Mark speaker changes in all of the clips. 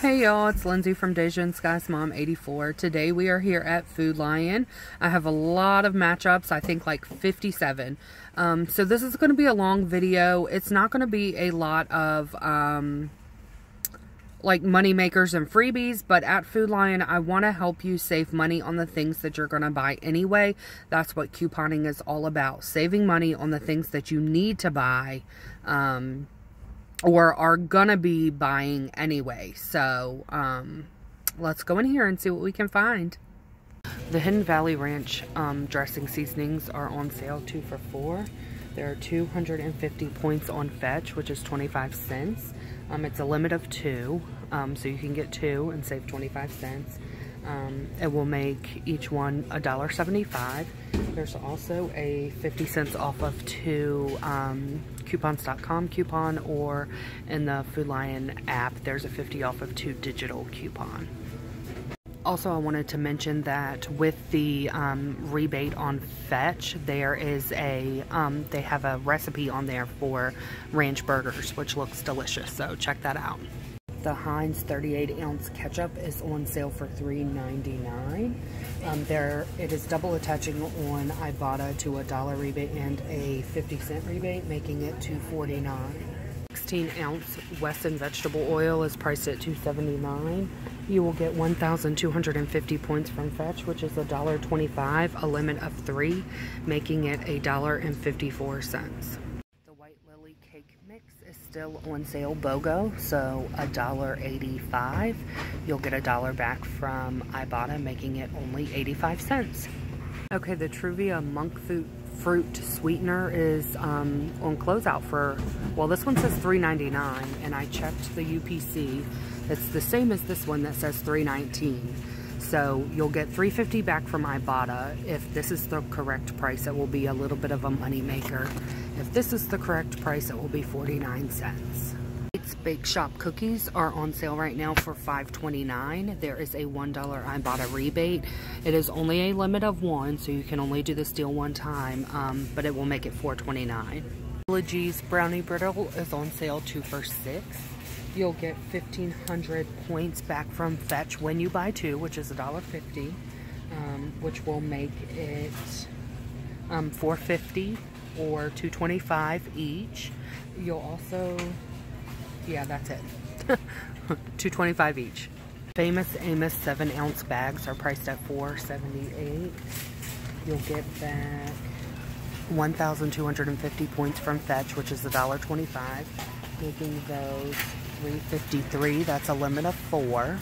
Speaker 1: Hey y'all, it's Lindsay from Daja and Skye's Mom 84. Today we are here at Food Lion. I have a lot of matchups, I think like 57. Um, so this is going to be a long video. It's not going to be a lot of um, like money makers and freebies, but at Food Lion, I want to help you save money on the things that you're going to buy anyway. That's what couponing is all about, saving money on the things that you need to buy. Um, or are gonna be buying anyway. So um, let's go in here and see what we can find. The Hidden Valley Ranch um, dressing seasonings are on sale two for four. There are 250 points on Fetch, which is 25 cents. Um, it's a limit of two, um, so you can get two and save 25 cents. Um, it will make each one $1.75. There's also a 50 cents off of two um, coupons.com coupon or in the Food Lion app, there's a 50 off of two digital coupon. Also, I wanted to mention that with the um, rebate on Fetch, there is a, um, they have a recipe on there for ranch burgers, which looks delicious. So check that out. The Heinz 38 ounce ketchup is on sale for $3.99. Um, there, it is double attaching on Ibotta to a dollar rebate and a 50 cent rebate, making it $2.49. 16 ounce Wesson vegetable oil is priced at $2.79. You will get 1,250 points from Fetch, which is $1.25, a limit of three, making it $1.54 is still on sale BOGO, so $1.85. You'll get a dollar back from Ibotta, making it only 85 cents. Okay, the Truvia monk fruit, fruit sweetener is um, on closeout for, well, this one says $3.99, and I checked the UPC. It's the same as this one that says $3.19. So you'll get $3.50 back from Ibotta. If this is the correct price, it will be a little bit of a money maker. If this is the correct price, it will be 49 cents. It's Bake Shop cookies are on sale right now for $5.29. There is a $1 Ibotta rebate. It is only a limit of one, so you can only do this deal one time, um, but it will make it $4.29. Sheila G's Brownie Brittle is on sale two for six you'll get 1500 points back from Fetch when you buy two, which is $1.50, um, which will make it um, 450 or 225 each. You'll also, yeah, that's it. 225 each. Famous Amos 7 ounce bags are priced at 478 You'll get back 1,250 points from Fetch, which is $1.25, making those 353 That's a limit of four.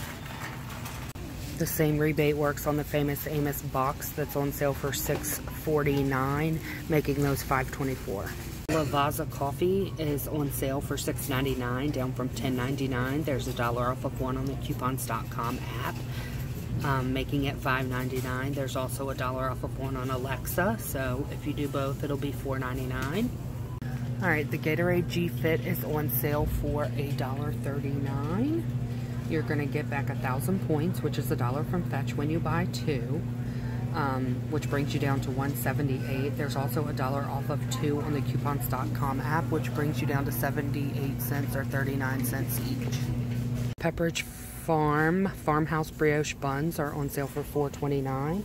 Speaker 1: The same rebate works on the famous Amos box that's on sale for $6.49, making those $5.24. Lavazza coffee is on sale for $6.99, down from $10.99. There's a dollar off of one on the coupons.com app, um, making it $5.99. There's also a dollar off of one on Alexa, so if you do both, it'll be $4.99. Alright, the Gatorade G-Fit is on sale for $1.39. You're going to get back a thousand points, which is a dollar from Fetch when you buy two, um, which brings you down to 178 There's also a dollar off of two on the coupons.com app, which brings you down to 78 cents or 39 cents each. Pepperidge Farm Farmhouse Brioche Buns are on sale for $4.29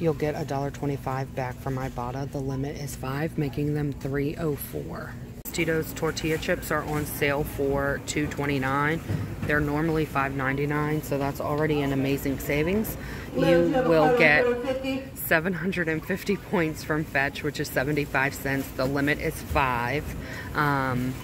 Speaker 1: you'll get $1.25 back from Ibotta. The limit is 5 making them 304 Tostitos tortilla chips are on sale for $2.29. They're normally $5.99, so that's already an amazing savings. You will get 750 points from Fetch, which is 75 cents. The limit is 5. Um,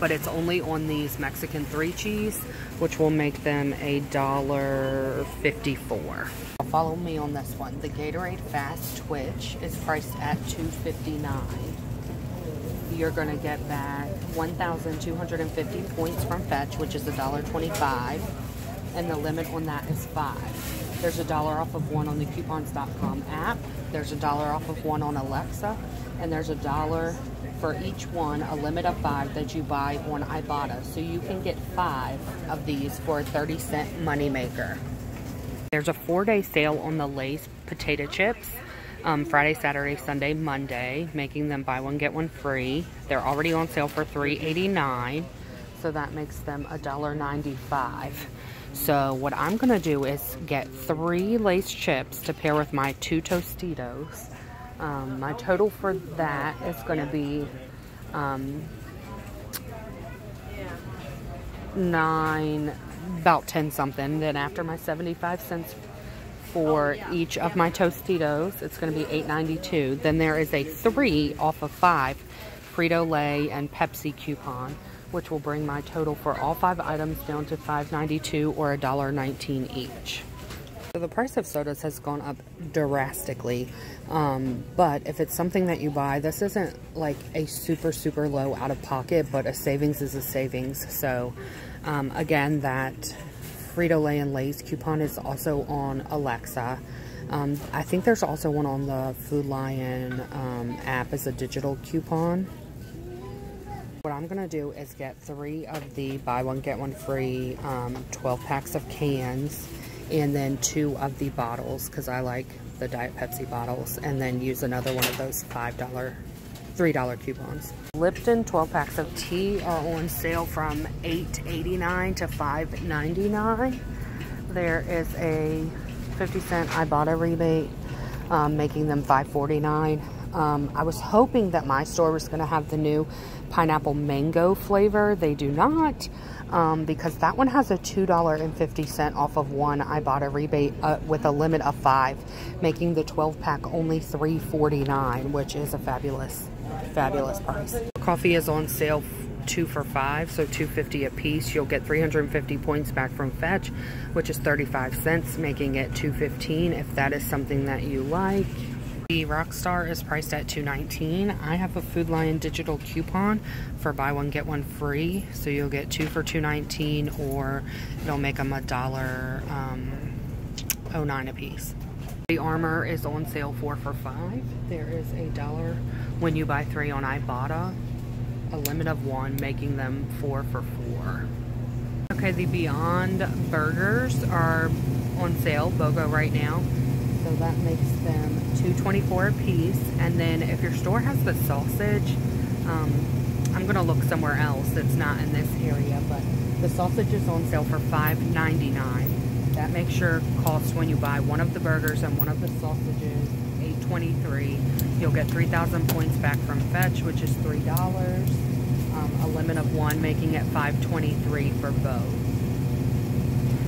Speaker 1: but it's only on these Mexican three cheese, which will make them a dollar fifty-four. Follow me on this one. The Gatorade Fast Twitch is priced at $2.59. You're going to get back 1,250 points from Fetch, which is $1.25, and the limit on that is 5 There's a dollar off of one on the coupons.com app. There's a dollar off of one on Alexa, and there's a dollar for each one, a limit of five that you buy on Ibotta. So you can get five of these for a 30 cent moneymaker. There's a four day sale on the Lay's potato chips. Um, Friday, Saturday, Sunday, Monday, making them buy one, get one free. They're already on sale for $3.89. So that makes them $1.95. So what I'm going to do is get three Lay's chips to pair with my two Tostitos. Um, my total for that is going to be um, nine, about 10 something. Then after my 75 cents for oh, each of my Tostitos, it's going to be $8.92. Then there is a three off of five Frito-Lay and Pepsi coupon, which will bring my total for all five items down to $5.92 or $1.19 each. So the price of sodas has gone up drastically, um, but if it's something that you buy, this isn't like a super, super low out of pocket, but a savings is a savings. So um, again, that Frito-Lay and Lay's coupon is also on Alexa. Um, I think there's also one on the Food Lion um, app as a digital coupon. What I'm going to do is get three of the buy one, get one free um, 12 packs of cans and then two of the bottles because I like the Diet Pepsi bottles and then use another one of those $5, $3 coupons. Lipton 12 packs of tea are on sale from $8.89 to $5.99. There is a 50 cent Ibotta rebate um, making them $5.49. Um, I was hoping that my store was going to have the new pineapple mango flavor. They do not um, because that one has a $2.50 off of one Ibotta rebate uh, with a limit of five, making the 12 pack only $3.49, which is a fabulous, fabulous price. Coffee is on sale two for five, so 250 a piece. You'll get 350 points back from Fetch, which is 35 cents, making it 215 if that is something that you like. The Rockstar is priced at $2.19. I have a Food Lion digital coupon for buy one get one free, so you'll get two for $2.19 or it'll make them a dollar um, 09 a piece. The Armour is on sale four for five. There is a dollar when you buy three on Ibotta, a limit of one, making them four for four. Okay, the Beyond Burgers are on sale, BOGO right now. So that makes them 224 a piece. And then if your store has the sausage, um, I'm going to look somewhere else that's not in this area, but the sausage is on sale for $5.99. That makes your cost when you buy one of the burgers and one of the sausages, $8.23. You'll get 3,000 points back from Fetch, which is $3. Um, a limit of one, making it $5.23 for both.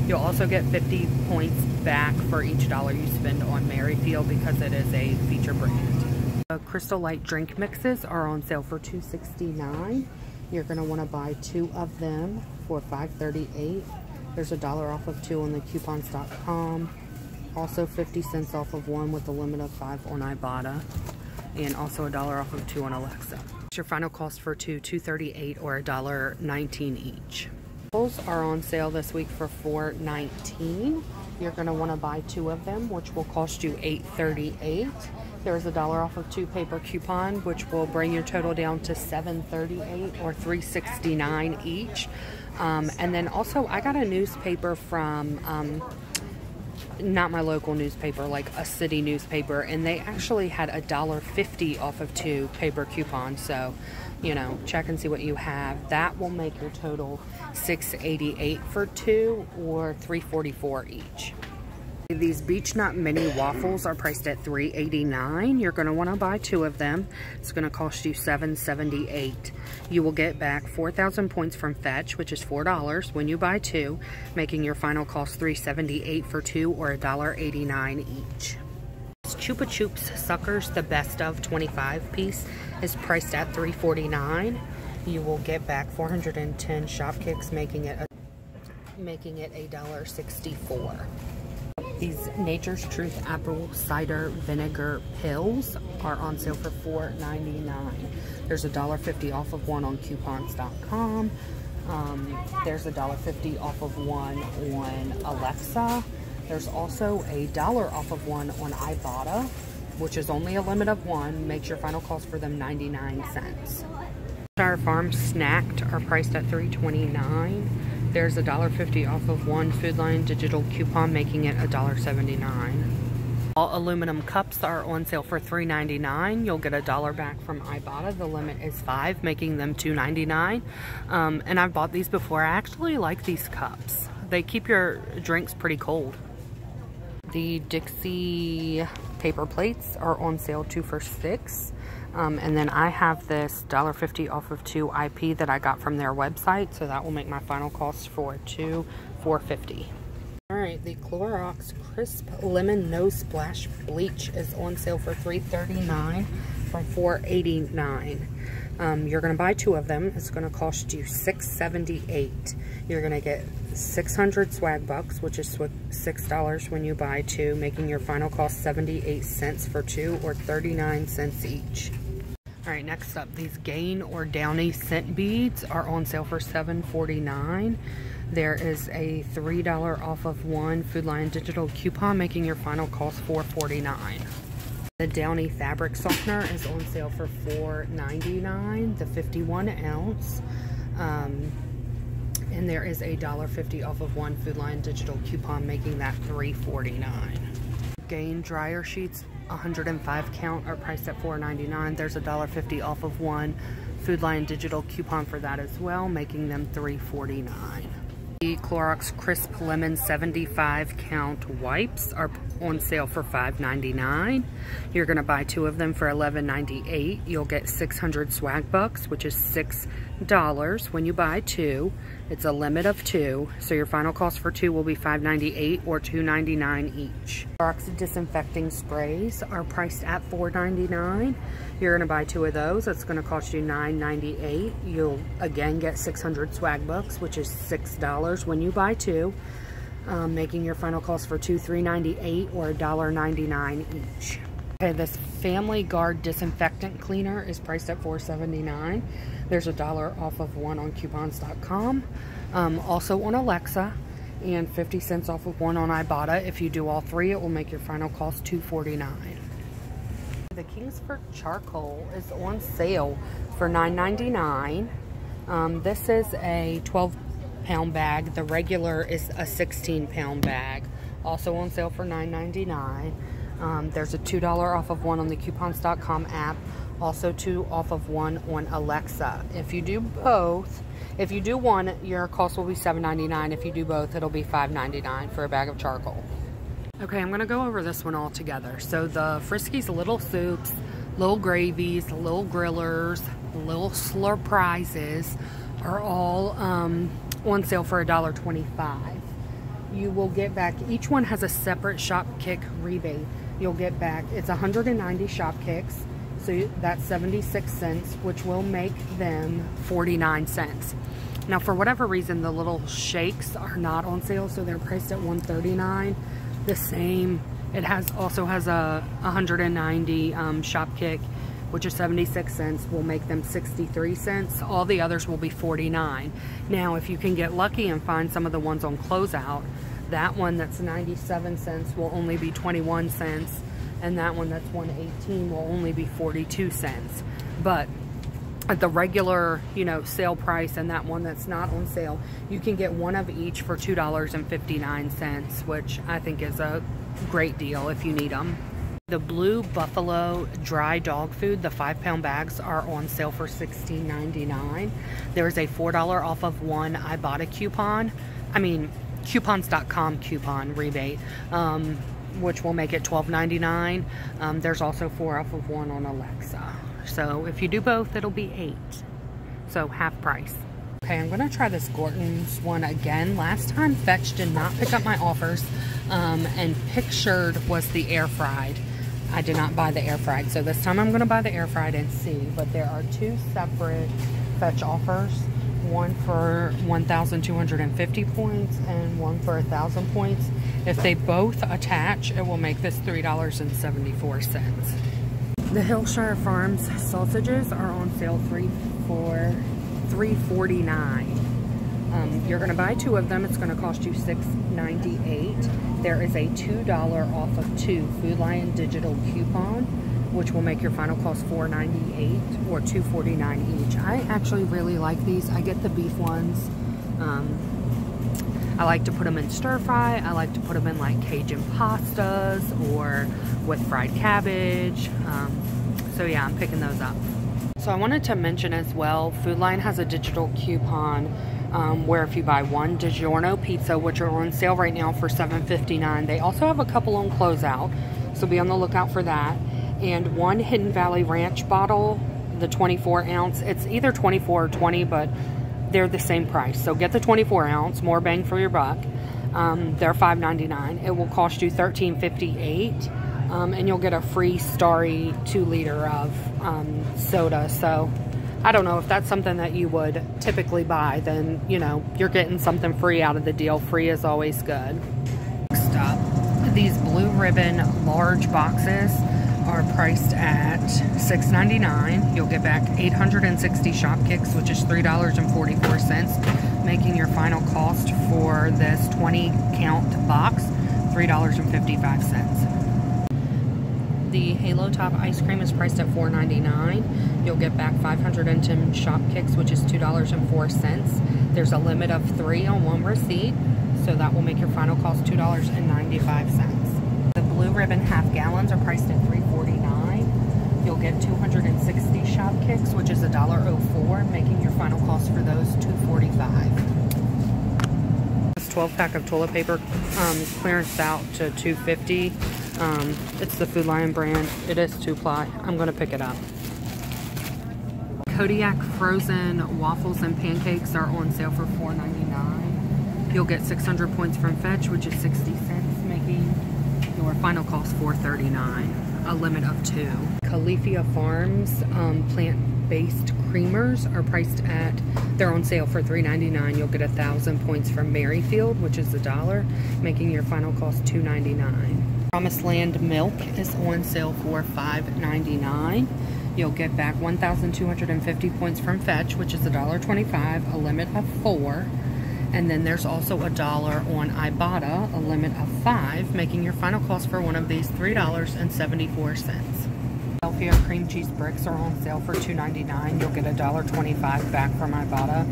Speaker 1: You'll also get 50 points back for each dollar you spend on Merryfield because it is a feature brand. The Crystal Light drink mixes are on sale for $2.69. You're going to want to buy two of them for $5.38. There's a dollar off of two on the coupons.com. Also 50 cents off of one with a limit of five on Ibotta. And also a dollar off of two on Alexa. Your final cost for two, $2.38 or a dollar 19 each are on sale this week for $4.19. You're going to want to buy two of them, which will cost you $8.38. There's a dollar off of two paper coupon, which will bring your total down to $7.38 or $3.69 each. Um, and then also, I got a newspaper from um, not my local newspaper, like a city newspaper, and they actually had a dollar fifty off of two paper coupons. So, you know, check and see what you have. That will make your total six eighty eight for two or three forty four each. These Beech Nut Mini Waffles are priced at $3.89. You're going to want to buy two of them. It's going to cost you $7.78. You will get back 4,000 points from Fetch, which is $4 when you buy two, making your final cost $3.78 for two or $1.89 each. Chupa Chups Suckers, the best of 25 piece, is priced at $3.49. You will get back 410 shop kicks, making it a making it a dollar 64. These Nature's Truth apple cider vinegar pills are on sale for $4.99. There's a $1.50 off of one on coupons.com. Um, there's a $1.50 off of one on Alexa. There's also a dollar off of one on Ibotta, which is only a limit of one. Makes your final cost for them 99 cents. Our Farm Snacked are priced at $3.29. There's a dollar fifty off of one Food Lion digital coupon, making it a dollar seventy-nine. Ball aluminum cups are on sale for $3.99. You'll get a dollar back from Ibotta. The limit is five, making them $2.99. Um, and I've bought these before. I actually like these cups. They keep your drinks pretty cold. The Dixie paper plates are on sale two for six. Um, and then I have this $1.50 off of two IP that I got from their website. So that will make my final cost for two, $4.50. All right, the Clorox Crisp Lemon No Splash Bleach is on sale for $3.39 from $4.89. Um, you're going to buy two of them. It's going to cost you $6.78. You're going to get 600 Swagbucks, which is $6 when you buy two, making your final cost 78 cents for two or 39 cents each. All right, next up, these Gain or Downy scent beads are on sale for $7.49. There is a $3 off of one Food Lion digital coupon, making your final cost $4.49. The Downy fabric softener is on sale for $4.99, the 51 ounce. Um, and there is a $1.50 off of one Food Lion digital coupon, making that $3.49. Gain dryer sheets, 105 count, are priced at $4.99. There's a $1.50 off of one Food Lion digital coupon for that as well, making them $3.49. The Clorox Crisp Lemon 75 count wipes are on sale for $5.99. You're going to buy two of them for $11.98. You'll get 600 Swagbucks, which is $6 when you buy two. It's a limit of two, so your final cost for two will be $5.98 or $2.99 each. Clorox disinfecting sprays are priced at $4.99. You're gonna buy two of those. That's gonna cost you $9.98. You'll again get 600 Swagbucks, which is $6 when you buy two, um, making your final cost for two $3.98 or $1.99 each. Okay, this Family Guard Disinfectant Cleaner is priced at $4.79. There's a dollar off of one on coupons.com. Um, also on Alexa and 50 cents off of one on Ibotta. If you do all three, it will make your final cost $2.49. The Kingsford Charcoal is on sale for $9.99. Um, this is a 12 pound bag. The regular is a 16 pound bag. Also on sale for $9.99. Um, there's a $2 off of one on the coupons.com app. Also two off of one on Alexa. If you do both, if you do one, your cost will be $7.99. If you do both, it'll be $5.99 for a bag of charcoal. Okay, I'm gonna go over this one all together. So the Friskies Little Soups, Little Gravies, Little Grillers, Little Slurprizes are all um, on sale for $1.25. You will get back, each one has a separate shop kick rebate you'll get back, it's 190 shop kicks, so that's 76 cents, which will make them 49 cents. Now, for whatever reason, the little shakes are not on sale, so they're priced at 139. The same, it has also has a 190 um, shop kick, which is 76 cents, will make them 63 cents. All the others will be 49. Now, if you can get lucky and find some of the ones on closeout, that one that's 97 cents will only be 21 cents. And that one that's 118 will only be 42 cents. But at the regular, you know, sale price and that one that's not on sale, you can get one of each for $2.59, which I think is a great deal if you need them. The Blue Buffalo dry dog food, the five pound bags are on sale for $16.99. There's a $4 off of one Ibotta coupon. I mean, coupons.com coupon rebate, um, which will make it $12.99. Um, there's also four off of one on Alexa. So if you do both, it'll be eight. So half price. Okay, I'm gonna try this Gorton's one again. Last time Fetch did not pick up my offers um, and pictured was the air fried. I did not buy the air fried. So this time I'm gonna buy the air fried and see. But there are two separate Fetch offers one for 1,250 points and one for 1,000 points. If they both attach, it will make this $3.74. The Hillshire Farms sausages are on sale three for $3.49. Um, you're going to buy two of them. It's going to cost you $6.98. There is a $2 off of two Food Lion digital coupon which will make your final cost $4.98 or $2.49 each. I actually really like these. I get the beef ones. Um, I like to put them in stir fry. I like to put them in like Cajun pastas or with fried cabbage. Um, so yeah, I'm picking those up. So I wanted to mention as well, Food Lion has a digital coupon um, where if you buy one DiGiorno pizza, which are on sale right now for $7.59, they also have a couple on closeout, so be on the lookout for that. And one Hidden Valley Ranch bottle, the 24 ounce, it's either 24 or 20, but they're the same price. So get the 24 ounce, more bang for your buck. Um, they're $5.99. It will cost you $13.58, um, and you'll get a free Starry 2 liter of um, soda. So I don't know if that's something that you would typically buy, then, you know, you're getting something free out of the deal. Free is always good. Next up, these blue ribbon large boxes are priced at $6.99. You'll get back 860 shop kicks, which is $3.44, making your final cost for this 20 count box $3.55. The Halo Top ice cream is priced at $4.99. You'll get back 510 shop kicks, which is $2.04. There's a limit of three on one receipt, so that will make your final cost $2.95. The blue ribbon half gallons are priced at $3.49. You'll get 260 shop kicks, which is $1.04, making your final cost for those $2.45. This 12 pack of toilet paper um, clearance out to $2.50. Um, it's the Food Lion brand. It is two ply. I'm going to pick it up. Kodiak frozen waffles and pancakes are on sale for $4.99. You'll get 600 points from Fetch, which is 60 cents, making your final cost $4.39. A limit of two. Califia Farms um, plant-based creamers are priced at, they're on sale for $3.99. You'll get a thousand points from Merryfield, which is a dollar, making your final cost $2.99. Promised Land milk is on sale for $5.99. You'll get back 1,250 points from Fetch, which is $1.25, a limit of four. And then there's also a dollar on Ibotta, a limit of five, making your final cost for one of these $3.74. Philadelphia cream cheese bricks are on sale for $2.99. You'll get $1.25 back from Ibotta,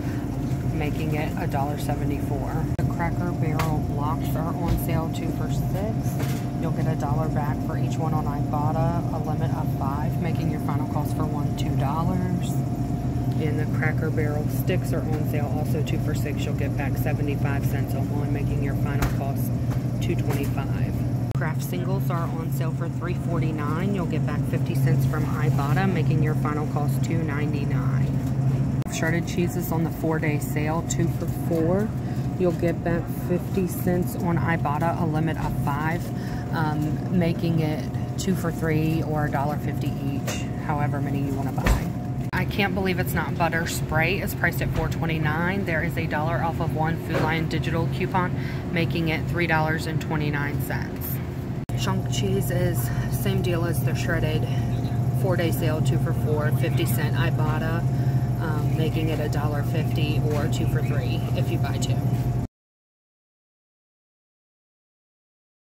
Speaker 1: making it $1.74. The Cracker Barrel blocks are on sale two for six. You'll get a dollar back for each one on Ibotta, a limit of five, making your final cost for one $2. And the Cracker Barrel sticks are on sale, also two for six. You'll get back 75 cents on one, making your final cost two twenty-five. Kraft singles are on sale for $3.49. You'll get back 50 cents from Ibotta, making your final cost $2.99. Shredded cheeses on the four-day sale, two for four. You'll get back 50 cents on Ibotta, a limit of five um, making it two for three or $1.50 each, however many you want to buy. I can't believe it's not butter spray. It's priced at $4.29. There is a dollar off of one Food Lion digital coupon, making it $3.29. Chunk cheese is same deal as the shredded four-day sale, two for four, 50 cent Ibotta, um, making it a dollar fifty or two for three if you buy two.